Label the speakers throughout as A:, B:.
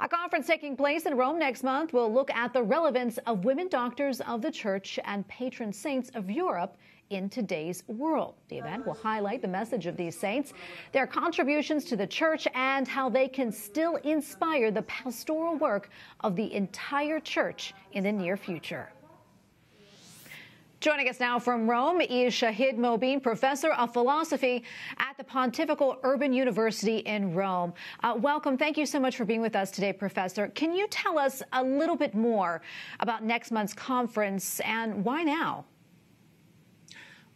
A: A conference taking place in Rome next month will look at the relevance of women doctors of the church and patron saints of Europe in today's world. The event will highlight the message of these saints, their contributions to the church, and how they can still inspire the pastoral work of the entire church in the near future. Joining us now from Rome is Shahid Mobeen, professor of philosophy at the Pontifical Urban University in Rome. Uh, welcome. Thank you so much for being with us today, Professor. Can you tell us a little bit more about next month's conference and why now?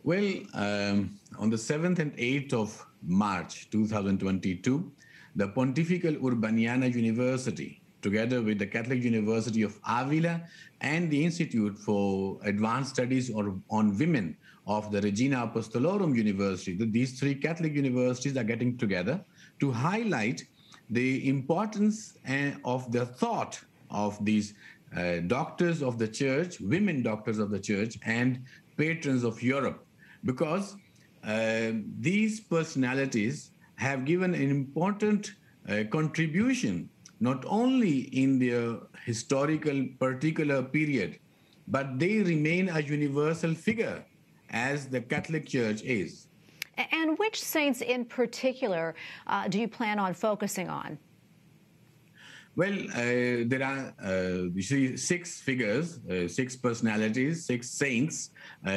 B: Well, um, on the 7th and 8th of March 2022, the Pontifical Urbaniana University together with the Catholic University of Avila and the Institute for Advanced Studies on, Women of the Regina Apostolorum University. These three Catholic universities are getting together to highlight the importance uh, of the thought of these uh, doctors of the church, women doctors of the church, and patrons of Europe, because uh, these personalities have given an important uh, contribution not only in their historical particular period, but they remain a universal figure as the Catholic Church is.
A: And which saints in particular uh, do you plan on focusing on?
B: Well, uh, there are uh, you see six figures, uh, six personalities, six saints uh,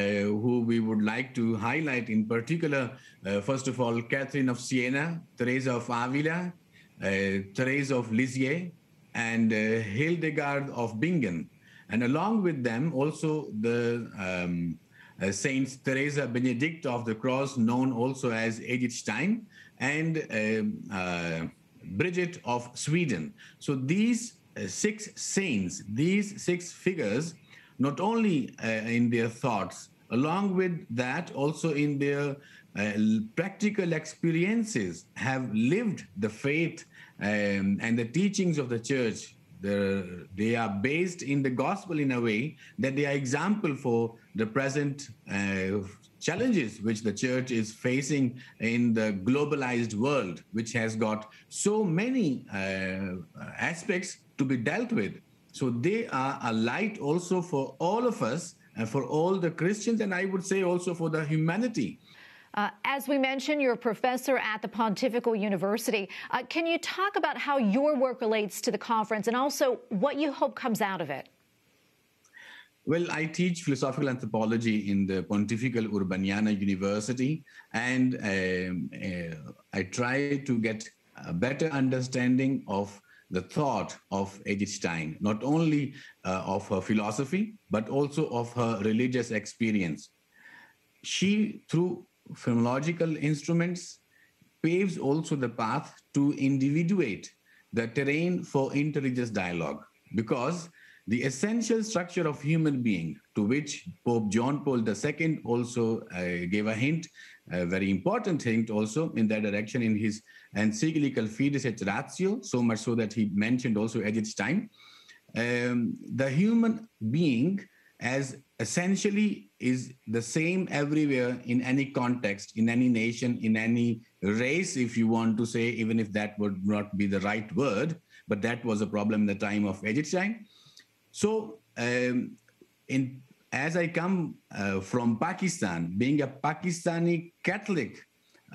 B: who we would like to highlight in particular. Uh, first of all, Catherine of Siena, Teresa of Avila, Therese of Lisieux, and uh, Hildegard of Bingen. And along with them, also the um, uh, Saints Teresa Benedict of the Cross, known also as Edith Stein, and um, uh, Bridget of Sweden. So these uh, six saints, these six figures, not only uh, in their thoughts, along with that, also in their practical experiences, have lived the faith um, and the teachings of the church. The, they are based in the gospel in a way that they are example for the present uh, challenges which the church is facing in the globalized world which has got so many uh, aspects to be dealt with. So they are a light also for all of us and for all the christians and i would say also for the humanity
A: uh, as we mentioned, you're a professor at the Pontifical University. Uh, can you talk about how your work relates to the conference and also what you hope comes out of it?
B: Well, I teach philosophical anthropology in the Pontifical Urbaniana University, and um, uh, I try to get a better understanding of the thought of Edith Stein, not only uh, of her philosophy, but also of her religious experience. She, through phenomenological instruments paves also the path to individuate the terrain for interreligious dialogue because the essential structure of human being to which pope john paul ii also uh, gave a hint a very important hint also in that direction in his encyclical fides et ratio so much so that he mentioned also edith stein um, the human being as essentially is the same everywhere in any context, in any nation, in any race, if you want to say, even if that would not be the right word, but that was a problem in the time of Edith Stein. So, um, in as I come uh, from Pakistan, being a Pakistani Catholic,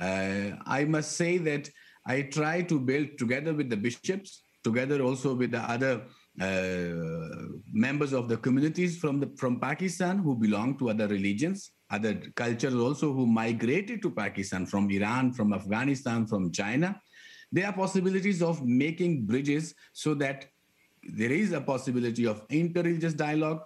B: uh, I must say that I try to build together with the bishops, together also with the other uh, members of the communities from the from Pakistan who belong to other religions, other cultures also who migrated to Pakistan from Iran, from Afghanistan, from China. There are possibilities of making bridges so that there is a possibility of interreligious dialogue,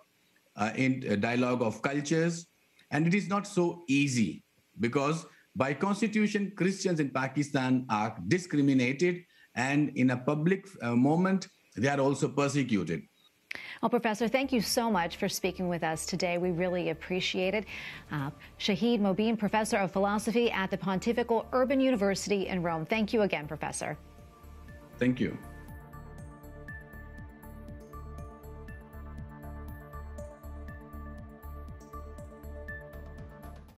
B: uh, in, uh, dialogue of cultures, and it is not so easy because by constitution, Christians in Pakistan are discriminated, and in a public uh, moment, they are also persecuted.
A: Well, Professor, thank you so much for speaking with us today. We really appreciate it. Uh, Shahid Mobeen, Professor of Philosophy at the Pontifical Urban University in Rome. Thank you again, Professor.
B: Thank you.